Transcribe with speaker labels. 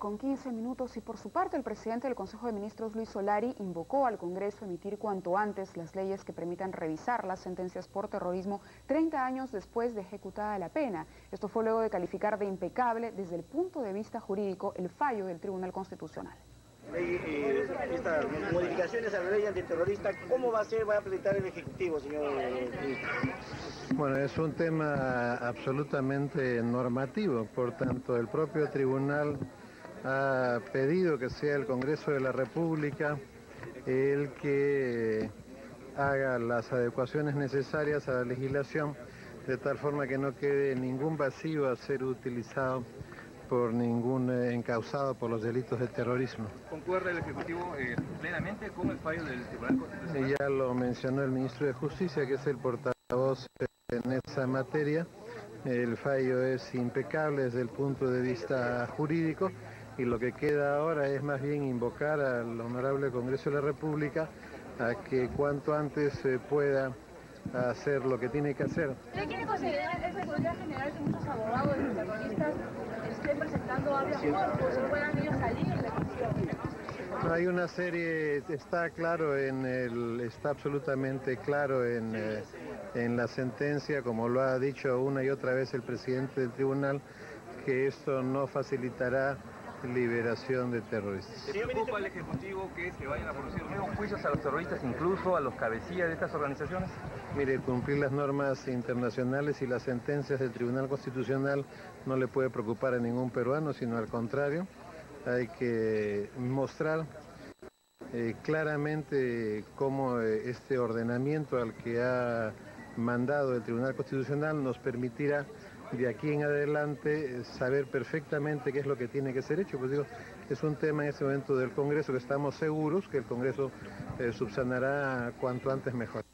Speaker 1: con 15 minutos y por su parte el presidente del Consejo de Ministros Luis Solari invocó al Congreso a emitir cuanto antes las leyes que permitan revisar las sentencias por terrorismo 30 años después de ejecutada la pena. Esto fue luego de calificar de impecable desde el punto de vista jurídico el fallo del Tribunal Constitucional.
Speaker 2: Eh, estas modificaciones a la ley antiterrorista, ¿cómo va a ser, va a presentar el Ejecutivo, señor
Speaker 3: Bueno, es un tema absolutamente normativo, por tanto el propio tribunal ha pedido que sea el Congreso de la República el que haga las adecuaciones necesarias a la legislación de tal forma que no quede ningún vacío a ser utilizado por ningún eh, encausado por los delitos de terrorismo.
Speaker 4: ¿Concuerda el Ejecutivo eh, plenamente con el fallo del Tribunal Constitucional?
Speaker 3: Ya lo mencionó el Ministro de Justicia, que es el portavoz en esa materia. El fallo es impecable desde el punto de vista jurídico y lo que queda ahora es más bien invocar al Honorable Congreso de la República a que cuanto antes se pueda hacer lo que tiene que hacer.
Speaker 5: ¿Usted quiere considerar que podría generar que muchos abogados y terroristas estén presentando habeas corpus y puedan ellos salir de prisión?
Speaker 3: hay una serie, está claro en el, está absolutamente claro en, eh, en la sentencia, como lo ha dicho una y otra vez el presidente del tribunal, que esto no facilitará liberación de terroristas.
Speaker 4: ¿Se preocupa al Ejecutivo que se vayan a producir nuevos juicios a los terroristas, incluso a los cabecillas de estas organizaciones?
Speaker 3: Mire, cumplir las normas internacionales y las sentencias del Tribunal Constitucional no le puede preocupar a ningún peruano, sino al contrario. Hay que mostrar eh, claramente cómo eh, este ordenamiento al que ha mandado el Tribunal Constitucional nos permitirá de aquí en adelante saber perfectamente qué es lo que tiene que ser hecho. Pues digo, es un tema en este momento del Congreso que estamos seguros que el Congreso eh, subsanará cuanto antes mejor.